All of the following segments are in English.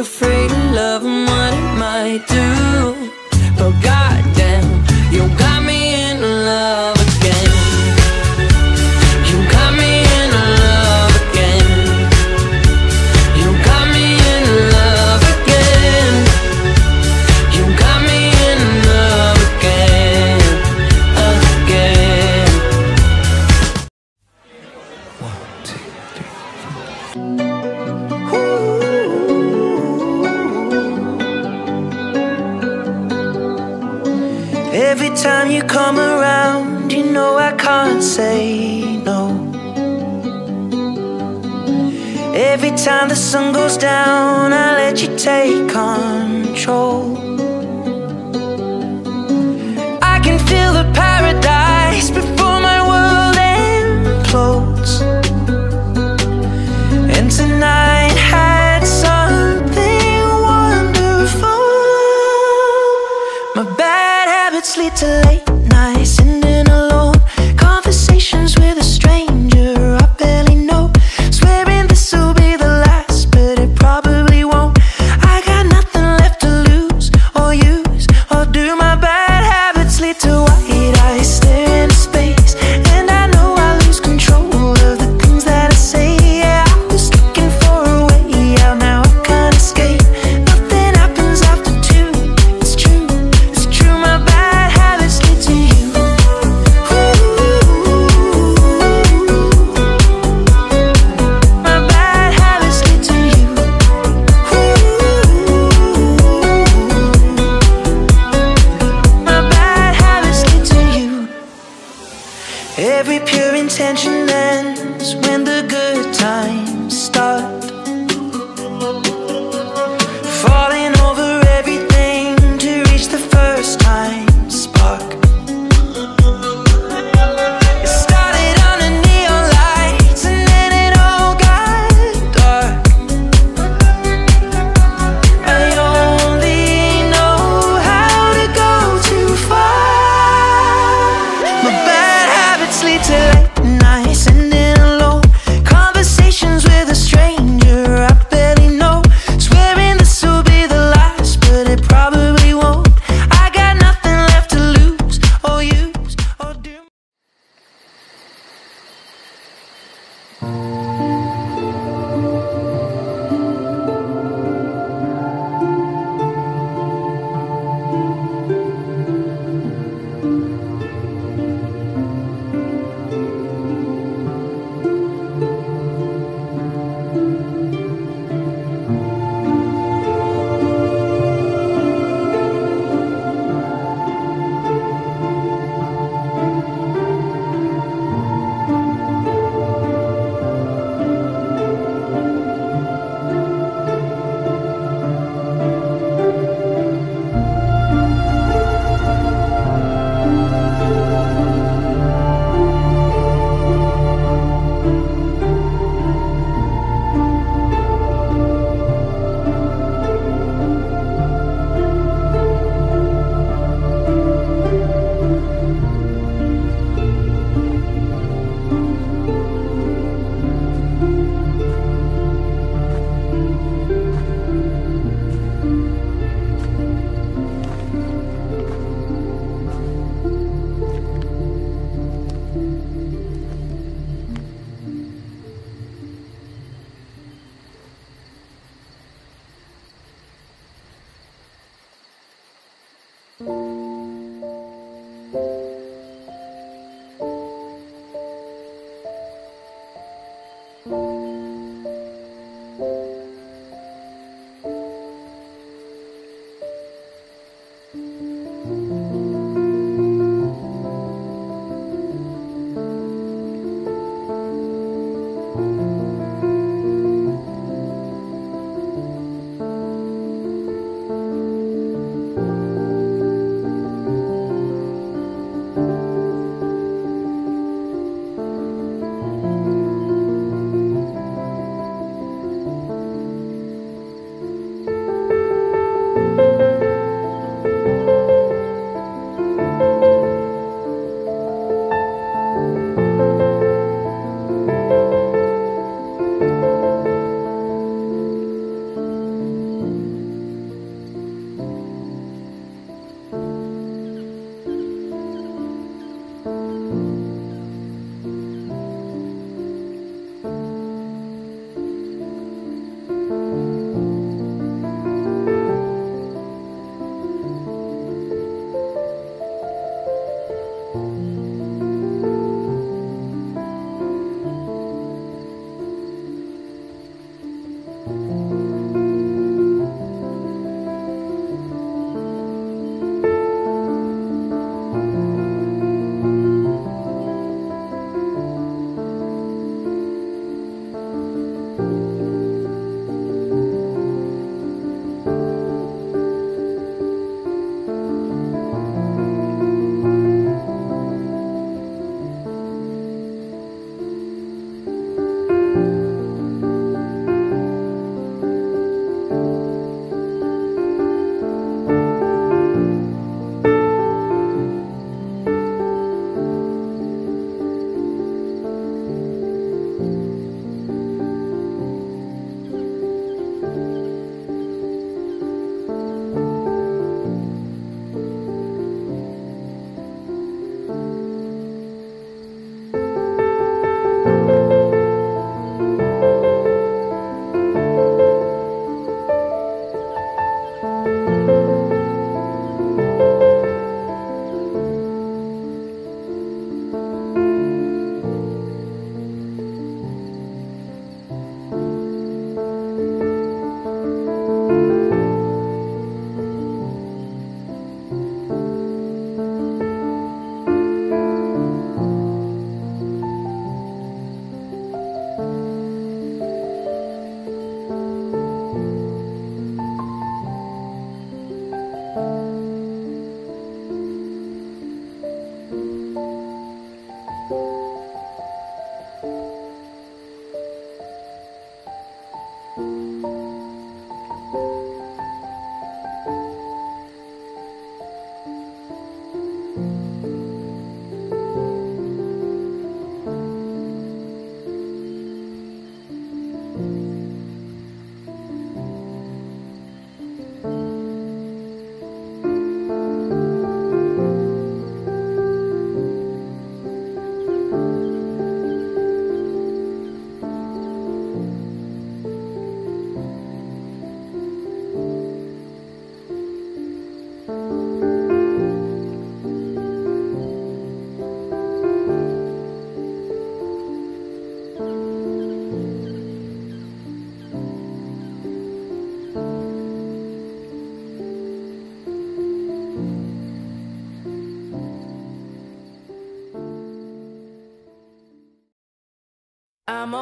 afraid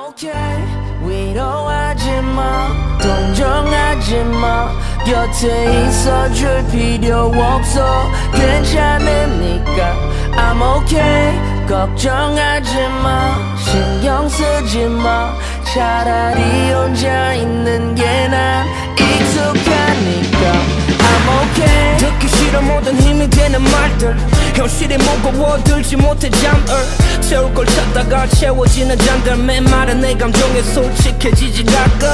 Okay 위로하지 마. 동정하지 마. 곁에 있어줄 필요 없어. 괜찮으니까 I'm okay. 걱정하지 마. 신경 쓰지 마. 차라리 혼자 있는 게 난 익숙하니까 I'm okay. 듣기 싫어 모든 힘이 되는 말들 현실이 무거워 들지 못해 잠을 채울 걸 찾다가 채워지는 잔들 맨 말은 내 감정에 솔직해지지 가끔.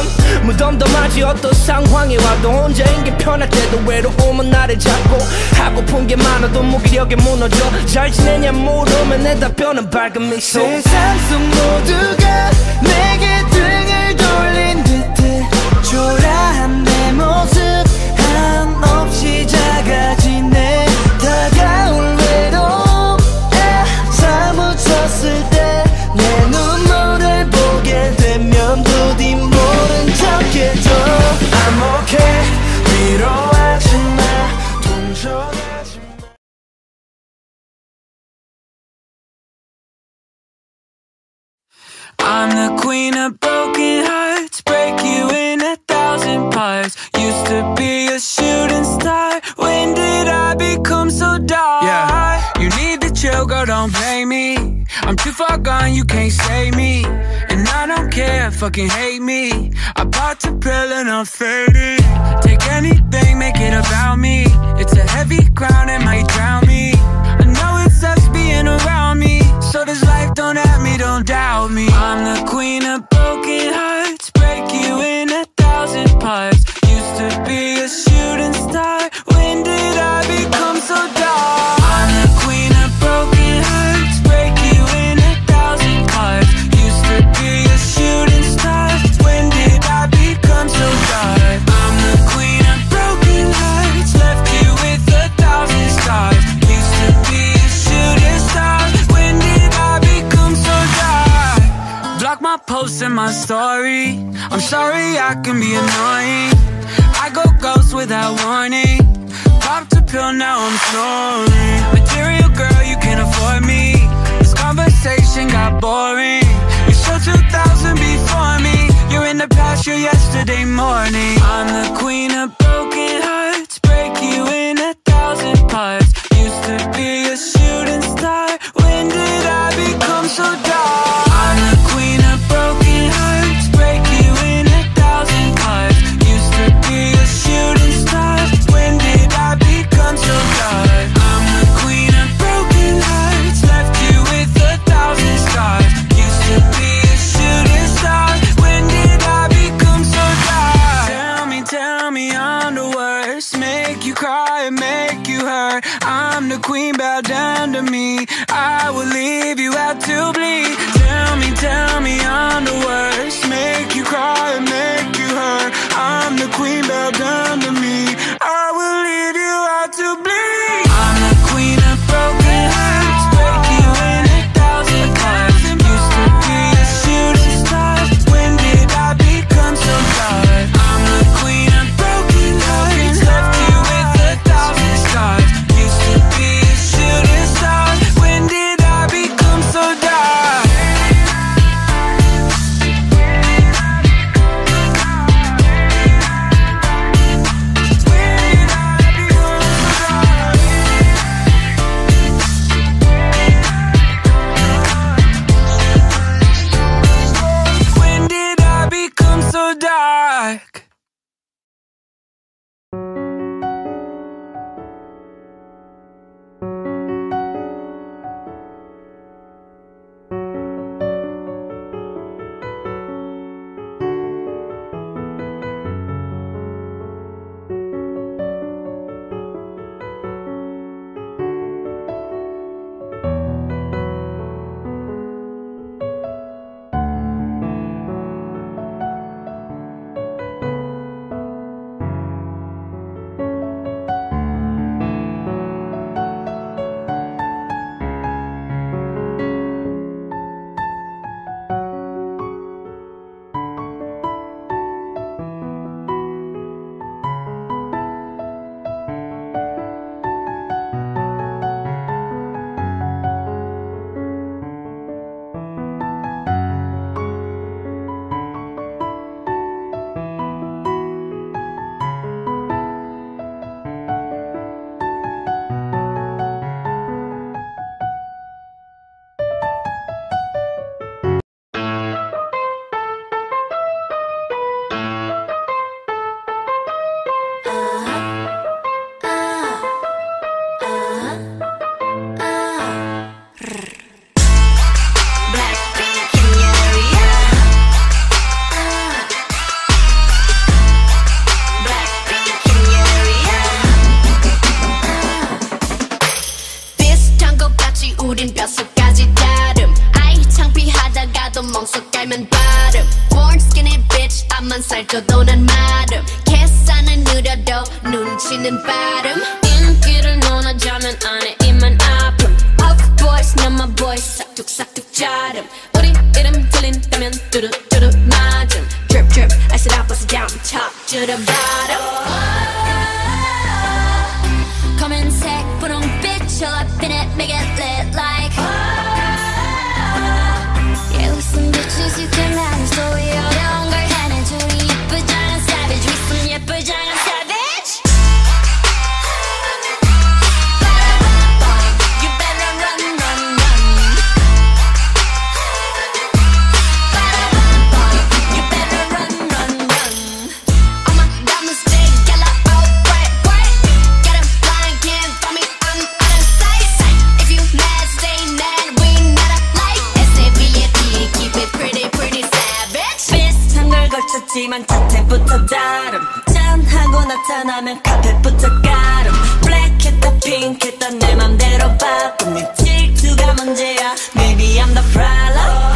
무덤덤하지 어떤 상황이 와도 혼자인 게 편할 때도 외로움은 나를 잡고 하고픈 게 많아도 무기력에 무너져 잘 지내냐 물으면 내 답변은 밝은 미소 세상 속 모두가 내게 등을 돌린 듯해 초라한 내 모습 한없이 작아지 I'm the queen of broken hearts, break you in a thousand parts. Used to be a shooting star, when did I become so dark? Yeah, you need to chill, girl, don't blame me. I'm too far gone, you can't save me. And I don't care, fucking hate me. I bought a pill and I'm faded. Take anything, make it about me. It's a heavy crown, it might drown me. I know it sucks being around me. So this life don't doubt me. I'm the queen of broken hearts, my story. I'm sorry I can be annoying. I go ghost without warning. Popped a pill, now I'm snoring. Material girl, you can't afford me. This conversation got boring. You're so 2000 before me. You're in the past, you're yesterday morning. I'm the queen of broken 속삭득처럼 우리 이름 들린다면 뚜루뚜루 맞음 Drip drip 아슬아 버스 down top to the bottom. 검은색 분홍빛 show up in it make it lit like Yeah with some bitches you can manage so we are 낭만 자태부터 다름. 짠하고 나타나면 카펫부터 까름. 블랙했다 핑크했다 내 맘대로 바꿈 네. 질투가 문제야. Maybe I'm the problem.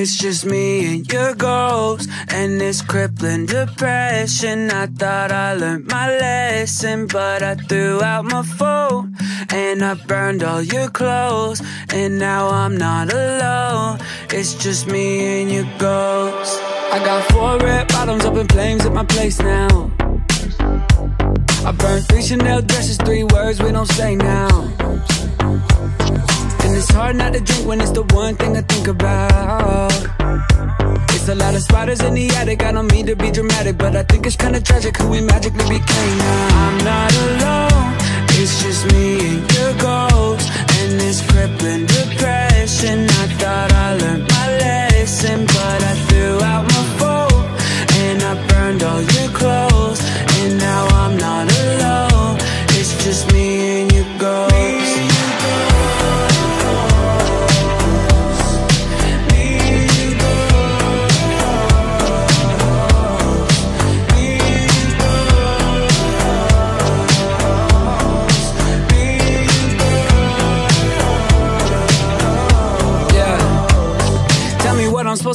It's just me and your ghost And this crippling depression. I thought I learned my lesson But I threw out my phone And I burned all your clothes And now I'm not alone. It's just me and your ghost I got four red bottoms up in flames at my place now. I burned three Chanel dresses, three words we don't say now and it's hard not to drink when it's the one thing I think about. It's a lot of spiders in the attic. I don't mean to be dramatic, but I think it's kinda tragic who we magically became now. I'm not alone, it's just me and your ghost. And this crippling depression. I thought I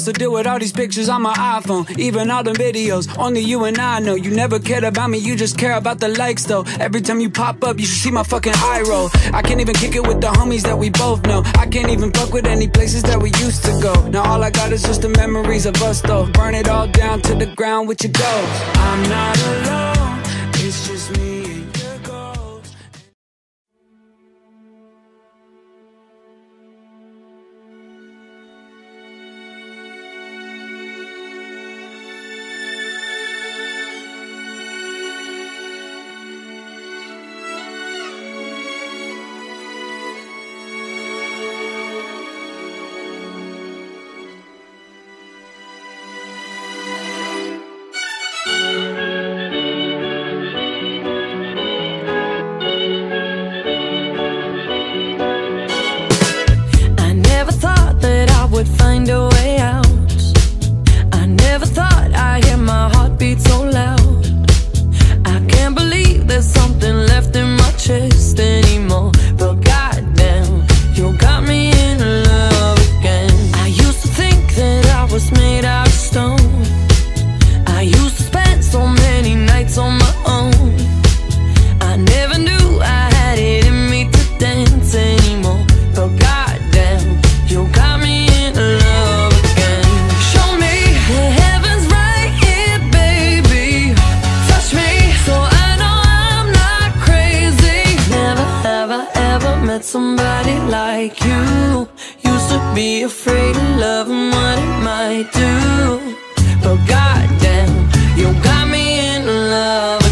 supposed to do with all these pictures on my iPhone. Even all the videos, only you and I know. You never cared about me, you just care about the likes though. Every time you pop up, you should see my fucking eye roll. I can't even kick it with the homies that we both know. I can't even fuck with any places that we used to go. Now all I got is just the memories of us though. Burn it all down to the ground with your ghost. I'm not alone, it's just me had somebody like you. Used to be afraid of love and what it might do. But goddamn, you got me in love.